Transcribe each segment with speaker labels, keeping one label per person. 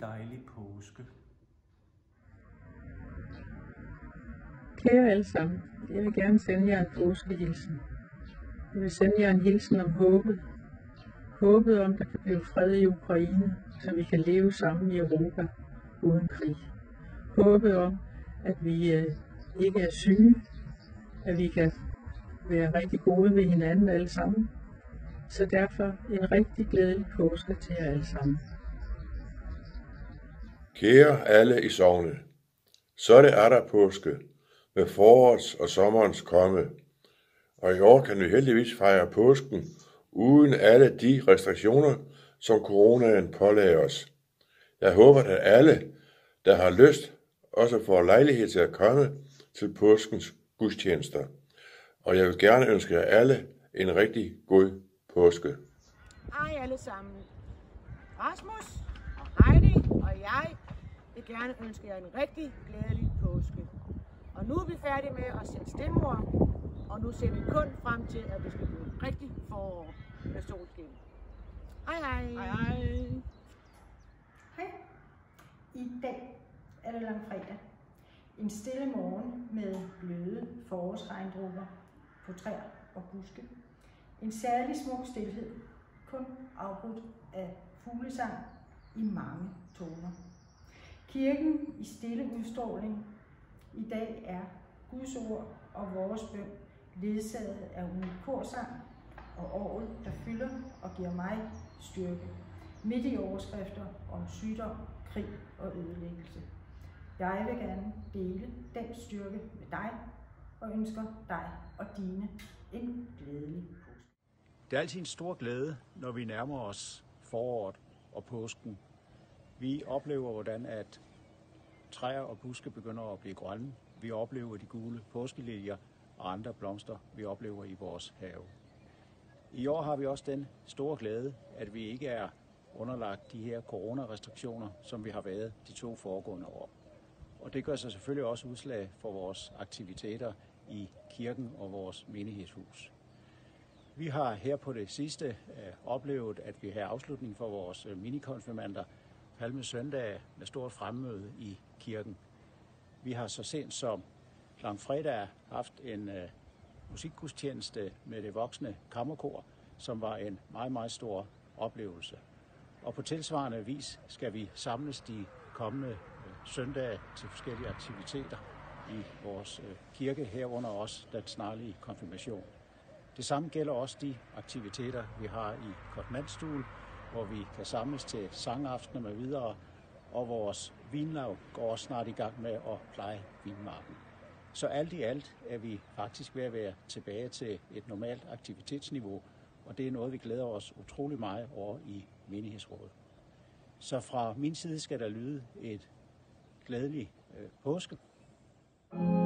Speaker 1: dejlig påske.
Speaker 2: Kære alle sammen, jeg vil gerne sende jer en påskehilsen. Jeg vil sende jer en hilsen om håbet. Håbet om, der kan blive fred i Ukraine, så vi kan leve sammen i Europa uden krig. Håbet om, at vi øh, ikke er syge, at vi kan være rigtig gode ved hinanden alle sammen. Så derfor en rigtig glædelig påske til jer alle sammen.
Speaker 3: Kære alle i sovnet, så er det er der påske med forårets og sommerens komme. Og i år kan vi heldigvis fejre påsken uden alle de restriktioner, som coronaen pålagde os. Jeg håber, at alle, der har lyst, også får lejlighed til at komme til påskens gudstjenester. Og jeg vil gerne ønske jer alle en rigtig god påske.
Speaker 4: Hej alle sammen. Rasmus og Heidi jeg vil gerne ønske jer en rigtig glædelig påske. Og nu er vi færdige med at sætte stemmer, og nu ser vi kun frem til, at det skal blive en rigtig forår med solskin. Hej hej.
Speaker 5: Hej hej.
Speaker 6: Hej. I dag er det langfredag. En stille morgen med bløde forårsregndrupper på træer og buske. En særlig smuk stillhed, kun afbrudt af fuglesang i mange toner. Kirken i stille udstråling i dag er Guds ord og vores bøn ledsaget af unik korsang og året, der fylder og giver mig styrke. Midt i overskrifter om sygdom, krig og ødelæggelse. Jeg vil gerne dele den styrke med dig og ønsker dig og dine en glædelig påske.
Speaker 7: Det er altid en stor glæde, når vi nærmer os foråret og påsken. Vi oplever, hvordan at træer og buske begynder at blive grønne. Vi oplever de gule påskeliljer og andre blomster, vi oplever i vores have. I år har vi også den store glæde, at vi ikke er underlagt de her coronarestriktioner, som vi har været de to foregående år. Og det gør sig selvfølgelig også udslag for vores aktiviteter i kirken og vores menighedshus. Vi har her på det sidste øh, oplevet, at vi har afslutning for vores øh, minikonfirmander Palme Søndag med stort fremmøde i kirken. Vi har så sent som langfredag haft en øh, musikgudstjeneste med det voksne kammerkor, som var en meget, meget stor oplevelse. Og på tilsvarende vis skal vi samles de kommende øh, søndage til forskellige aktiviteter i vores øh, kirke, herunder også den snarlige konfirmation. Det samme gælder også de aktiviteter, vi har i konfirmandstue, hvor vi kan samles til sangaftener med videre, og vores vinlav går også snart i gang med at pleje vinmarken. Så alt i alt er vi faktisk ved at være tilbage til et normalt aktivitetsniveau, og det er noget, vi glæder os utrolig meget over i menighedsrådet. Så fra min side skal der lyde et glædeligt øh, påske.
Speaker 5: På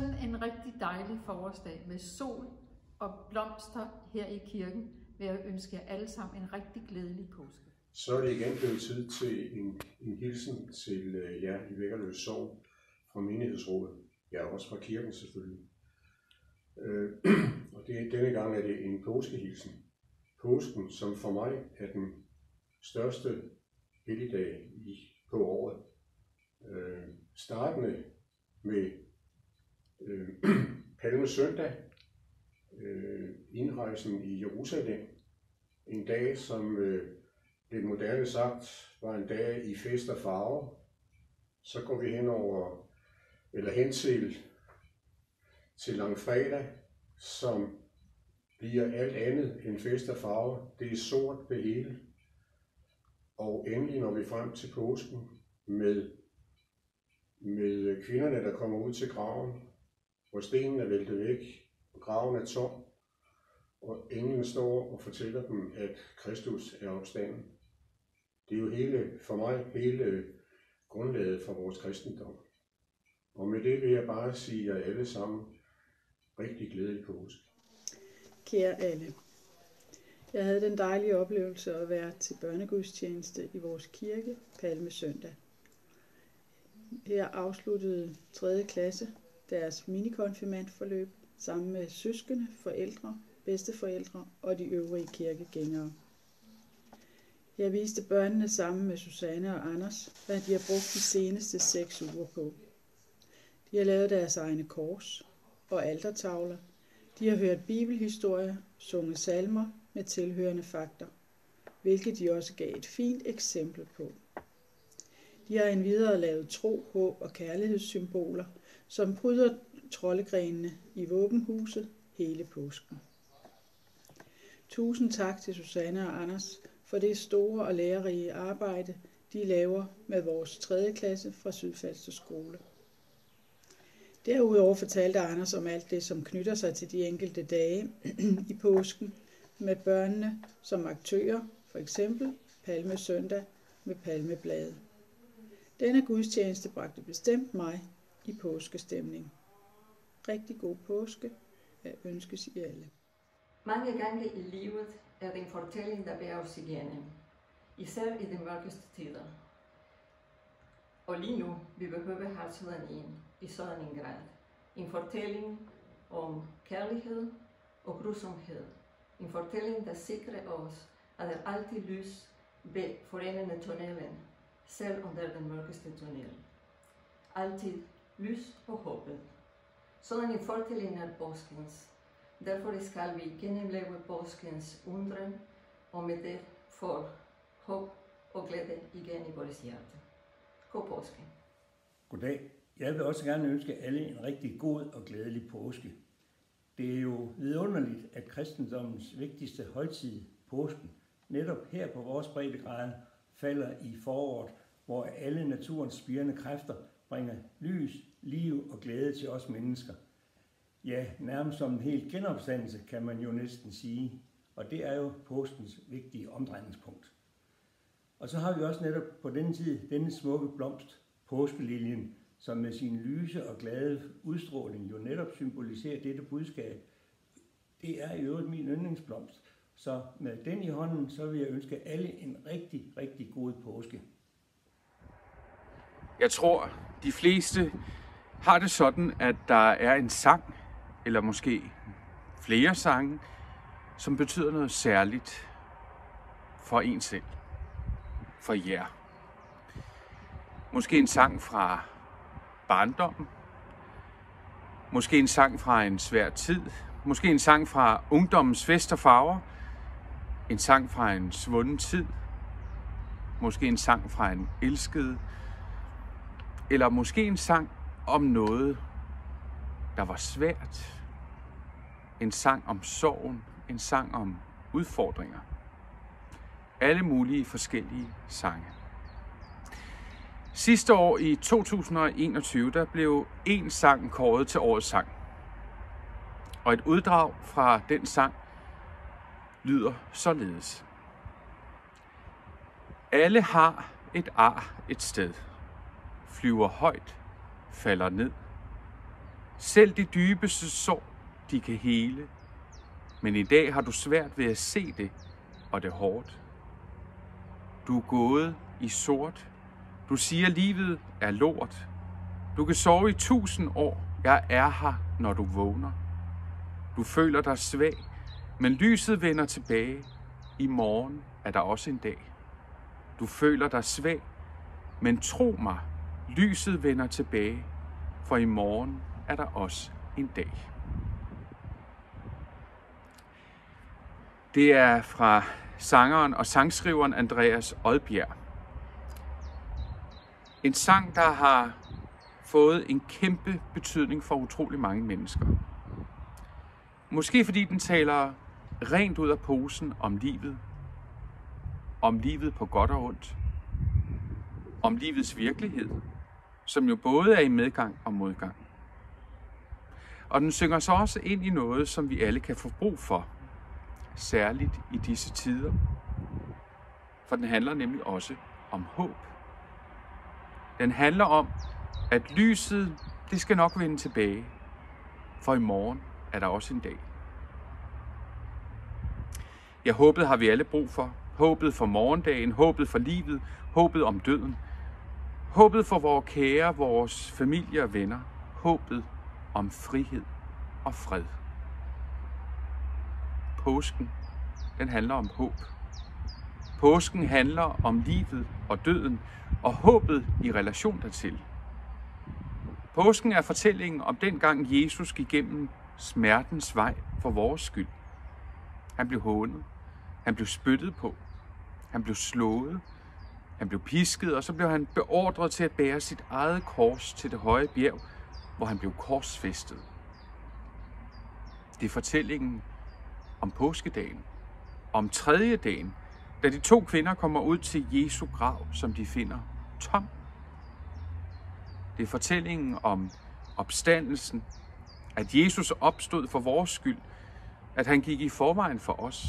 Speaker 5: sådan en rigtig dejlig forårsdag med sol og blomster her i kirken, vil jeg ønske jer alle sammen en rigtig glædelig påske.
Speaker 8: Så er det igen blevet tid til en, en hilsen til øh, jer i Vækkerløs Sogn fra menighedsrådet. Ja, også fra kirken selvfølgelig. Øh, og det, denne gang er det en påskehilsen. Påsken, som for mig er den største helligdag i, på året. Øh, startende med øh, Palme Søndag, øh, indrejsen i Jerusalem. En dag, som øh, lidt moderne sagt var en dag i fest og farve. Så går vi hen over, eller hen til, til langfredag, som bliver alt andet end fest og farve. Det er sort det hele. Og endelig når vi frem til påsken med, med kvinderne, der kommer ud til graven, hvor stenen er væltet væk, og graven er tom, og englen står og fortæller dem, at Kristus er opstanden. det er jo hele, for mig hele grundlaget for vores kristendom. Og med det vil jeg bare sige jer alle sammen rigtig glædelig påske.
Speaker 2: Kære alle, jeg havde den dejlige oplevelse at være til børnegudstjeneste i vores kirke Palme Søndag. Her afsluttede 3. klasse deres minikonfirmandforløb sammen med søskende, forældre, bedsteforældre og de øvrige kirkegængere. Jeg viste børnene sammen med Susanne og Anders, hvad de har brugt de seneste seks uger på. De har lavet deres egne kors og altertavler. De har hørt bibelhistorier, sunget salmer med tilhørende fakter, hvilket de også gav et fint eksempel på. De har endvidere lavet tro, håb og kærlighedssymboler, som bryder troldegrenene i våbenhuset hele påsken. Tusind tak til Susanne og Anders for det store og lærerige arbejde, de laver med vores 3. klasse fra Sydfalster skole. Derudover fortalte Anders om alt det, som knytter sig til de enkelte dage i påsken, med børnene som aktører, for eksempel Palme Søndag med Palmeblade. Denne gudstjeneste bragte bestemt mig i påskestemning. Rigtig god påske at ønskes i alle.
Speaker 1: Mange gange i livet er det en fortælling, der bærer os igennem, især i de mørkeste tider. Og lige nu, vi behøver have sådan en, i sådan en grad. En fortælling om kærlighed og grusomhed. En fortælling, der sikrer os, at der altid lys ved forenende tunnelen, selv under den mørkeste tunnel. Altid lys og håbet. Sådan i fortælling er påskens. Derfor skal vi gennemleve påskens undren, og med det får håb og glæde igen i vores hjerte. God påske.
Speaker 9: Goddag. Jeg vil også gerne ønske alle en rigtig god og glædelig påske. Det er jo vidunderligt, at kristendommens vigtigste højtid, påsken, netop her på vores breddegrad, falder i foråret, hvor alle naturens spirende kræfter bringer lys, liv og glæde til os mennesker. Ja, nærmest som en helt genopstandelse, kan man jo næsten sige. Og det er jo påskens vigtige omdrejningspunkt. Og så har vi også netop på denne tid denne smukke blomst, påskeliljen, som med sin lyse og glade udstråling jo netop symboliserer dette budskab. Det er i øvrigt min yndlingsblomst. Så med den i hånden, så vil jeg ønske alle en rigtig, rigtig god påske.
Speaker 10: Jeg tror, de fleste har det sådan, at der er en sang, eller måske flere sange, som betyder noget særligt for en selv, for jer. Måske en sang fra barndommen, måske en sang fra en svær tid, måske en sang fra ungdommens fest og farver, en sang fra en svunden tid, måske en sang fra en elsket, eller måske en sang om noget, der var svært. En sang om sorgen, en sang om udfordringer. Alle mulige forskellige sange. Sidste år i 2021, der blev en sang kåret til årets sang. Og et uddrag fra den sang lyder således. Alle har et ar et sted, flyver højt, falder ned. Selv de dybeste sår, de kan hele, men i dag har du svært ved at se det, og det er hårdt. Du er gået i sort. Du siger, at livet er lort. Du kan sove i tusind år. Jeg er her, når du vågner. Du føler dig svag, men lyset vender tilbage. I morgen er der også en dag. Du føler dig svag, men tro mig, lyset vender tilbage, for i morgen er der også en dag. Det er fra sangeren og sangskriveren Andreas Odbjerg. En sang, der har fået en kæmpe betydning for utrolig mange mennesker. Måske fordi den taler rent ud af posen om livet. Om livet på godt og ondt. Om livets virkelighed, som jo både er i medgang og modgang. Og den synger så også ind i noget, som vi alle kan få brug for – særligt i disse tider. For den handler nemlig også om håb. Den handler om, at lyset, det skal nok vende tilbage, for i morgen er der også en dag. Ja, håbet har vi alle brug for. Håbet for morgendagen, håbet for livet, håbet om døden. Håbet for vores kære, vores familie og venner. Håbet om frihed og fred. Påsken, den handler om håb. Påsken handler om livet og døden og håbet i relation dertil. Påsken er fortællingen om den gang Jesus gik gennem smertens vej for vores skyld. Han blev hånet, han blev spyttet på, han blev slået, han blev pisket, og så blev han beordret til at bære sit eget kors til det høje bjerg, hvor han blev korsfæstet. Det er fortællingen om påskedagen, om tredje dagen, da de to kvinder kommer ud til Jesu grav, som de finder tom. Det er fortællingen om opstandelsen, at Jesus opstod for vores skyld, at han gik i forvejen for os,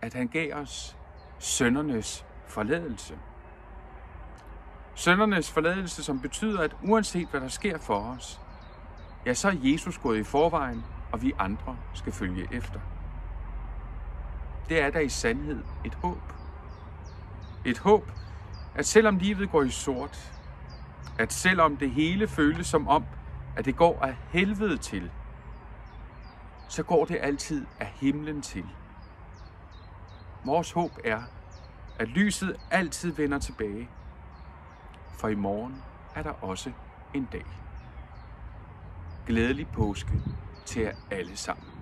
Speaker 10: at han gav os søndernes forladelse. Søndernes forladelse, som betyder, at uanset hvad der sker for os, ja, så er Jesus gået i forvejen, og vi andre skal følge efter. Det er der i sandhed et håb. Et håb, at selvom livet går i sort, at selvom det hele føles som om, at det går af helvede til, så går det altid af himlen til. Vores håb er, at lyset altid vender tilbage, for i morgen er der også en dag. Glædelig påske til jer alle sammen.